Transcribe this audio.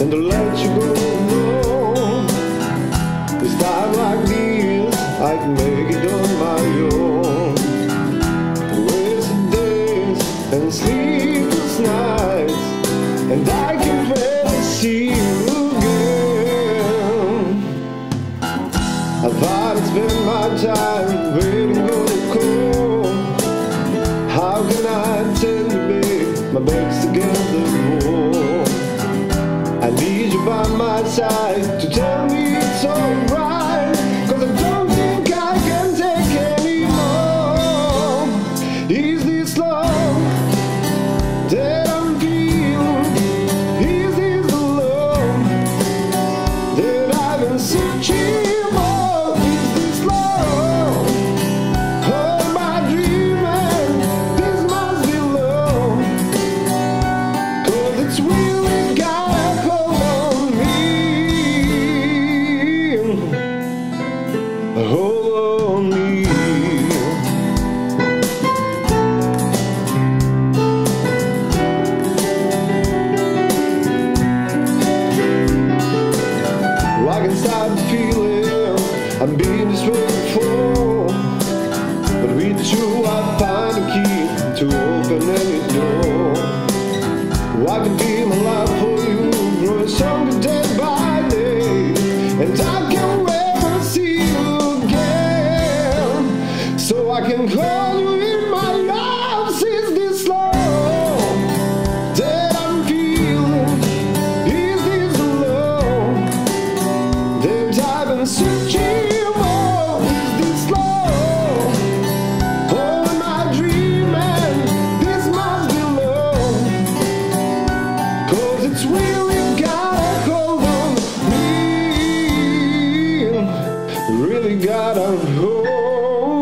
and to let you go alone. This time like this, I can make it on my own. Waste days and sleepless nights, and I can barely see you again. I thought it's been my time waiting on the call. How can I tell you, babe, my back's against the wall? By my side to tell me it's alright. Cause I don't think I can take anymore. Is this love hold on me. I can start to feel it. I'm being this gotta hold